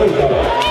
Obrigado.